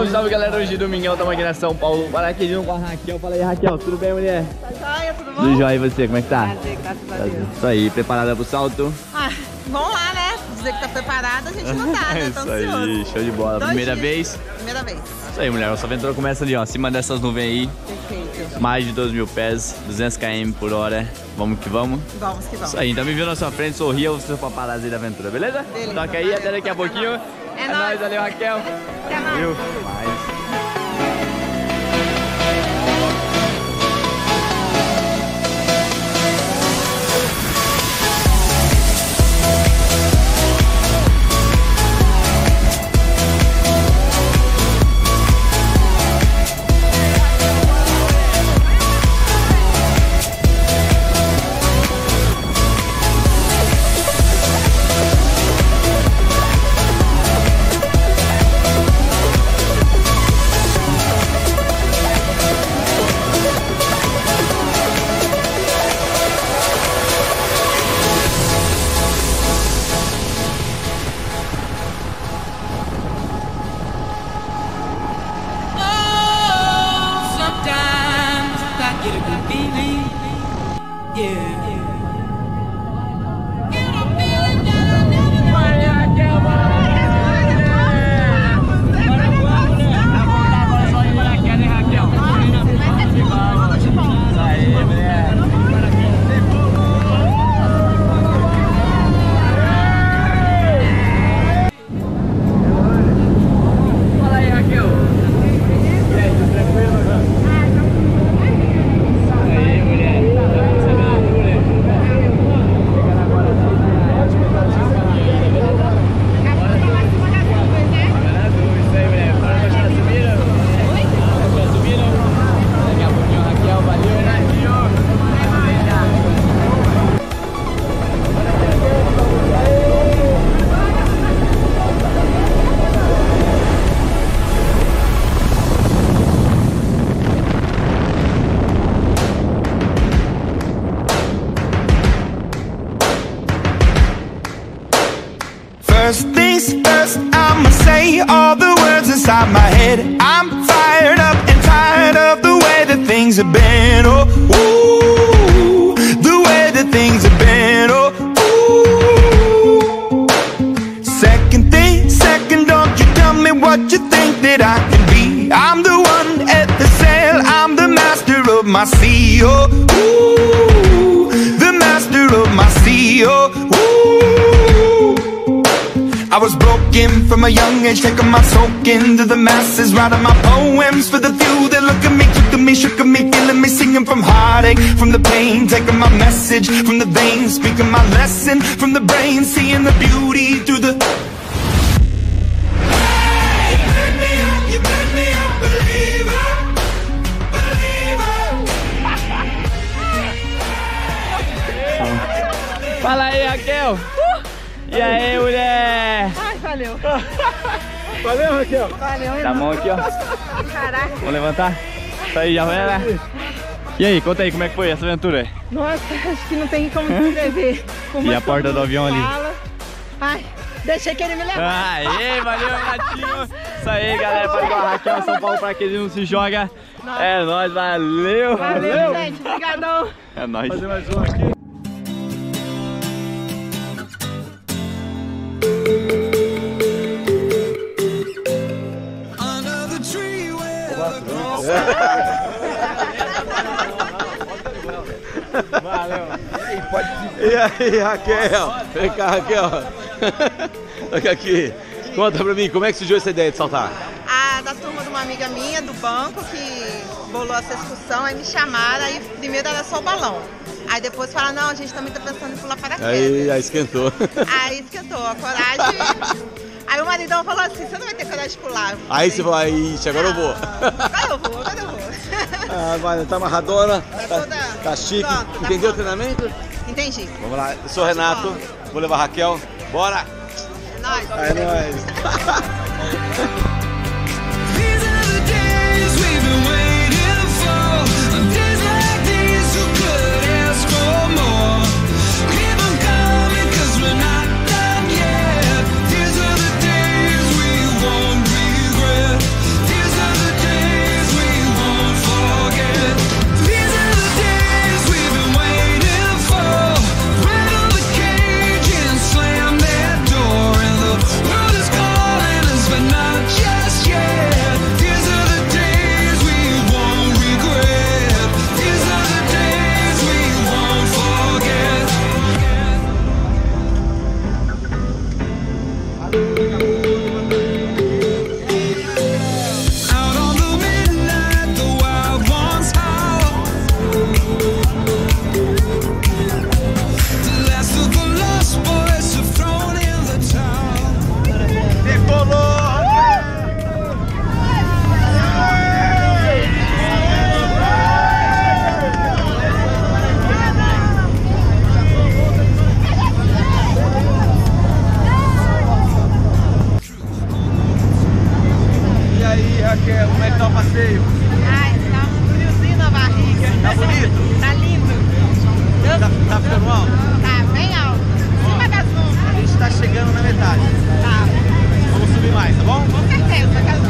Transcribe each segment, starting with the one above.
Salve, salve galera, hoje domingão, estamos aqui na São Paulo, paraquedinho com a Raquel. Fala aí Raquel, tudo bem mulher? Tá joia, tudo bom? Tudo jóia e você, como é que tá? Prazer, graças a Deus. Isso aí, preparada pro salto? Ah, vamos lá, né? Dizer que tá preparada, a gente não tá, né? Tô Isso aí, ansioso. show de bola. Dois Primeira dias. vez? Primeira vez. Isso aí mulher, nossa aventura começa ali ó, acima dessas nuvens aí, Perfeito. mais de 2 mil pés, 200 km por hora, vamos que vamos. Vamos que vamos. Isso aí, então me viu na sua frente, sorria, você for paparazzi da aventura, beleza? Beleza, Toca aí, até daqui a pouquinho. É nóis, nóis. valeu Raquel. Até mais. Viu? You. Have been. Oh, ooh, the way that things have been. Oh, ooh. Second thing, second, don't you tell me what you think that I can be. I'm the one at the sail, I'm the master of my sea. Oh, ooh, the master of my sea. Oh, ooh. I was broken from a young age, taking my soak into the masses, writing my poems for the few that look at me, me, shook me, feeling me, singing from heartache, from the pain, taking my message from the veins, speaking my lesson from the brain, seeing the beauty through the. Hey, you burn me up, you burn me up, believer, believer. Fala aí, Raquel. E aí, mulher? Ai, valeu. Valeu, Raquel. Valeu, a mão aqui, ó. Caraca. Vamos levantar? Isso aí, já vai, né? E aí, conta aí, como é que foi essa aventura? Nossa, acho que não tem como descrever. Como E a porta do avião ali? Ai, deixei que ele me levar. Aê, valeu, Renatinho. Isso aí, galera. Faz igual a Raquel, São Paulo, pra quem não se joga. É nóis, valeu. Valeu, gente. Obrigadão. É nóis. Fazer mais um Under E aí, Raquel? Vem cá, Raquel. Olha aqui. Conta pra mim, como é que surgiu essa ideia de saltar? A da turma de uma amiga minha do banco que bolou essa excursão, aí me chamaram, aí primeiro era só o balão. Aí depois falaram, não, a gente também tá pensando em pular paraquedas. Aí, aí esquentou. Aí esquentou a coragem. Aí o maridão falou assim, você não vai ter coragem de pular. Aí você falou, ixi, agora eu vou. "Ah, Agora eu vou, agora eu vou. Ah, vai, tá amarradona, tá, toda- tá chique. pronto, tá Entendeu o treinamento? Entendi. Vamos lá, eu sou o Renato, vou levar a Raquel. Bora! É nóis. É nóis. é como é que tá o passeio? Ai, tá um friozinho na barriga. Tá bonito? tá lindo. Tá, tá ficando alto? Tá bem alto. Em cima das nuvens. A gente tá chegando na metade. Tá. Vamos subir mais, tá bom? Com certeza. Tá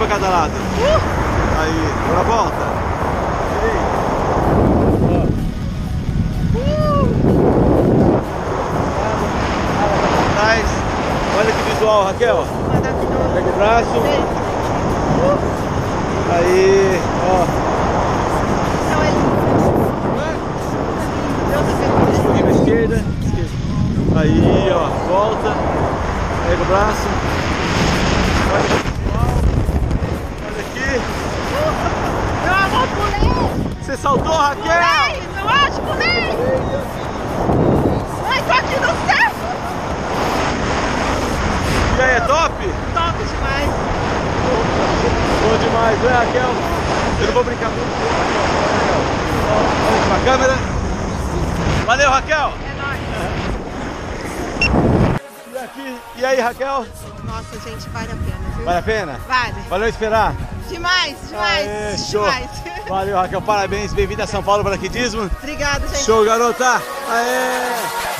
pra cada lado. Aí, agora volta. Atrás. Olha que visual, Raquel. Pega o braço. Beijo. Aí, ó. Esquerda. esquerda. Aí, ó. Volta. Pega o braço. Olha Meu amor, pulei! Você saltou, Raquel? Pulei! Eu acho, pulei! Ai, tô aqui no céu! E aí, é top? Top demais! Bom demais, né, Raquel? Eu não vou brincar muito. Vamos pra câmera. Valeu, Raquel. É! E e aí, Raquel? Nossa, gente, vale a pena, viu? Vale a pena? Vale! Valeu esperar? Demais, demais! Aê, show. demais! Valeu, Raquel. Parabéns. Bem-vinda a São Paulo para Paraquedismo. Obrigada, gente! Show, garota. Aê!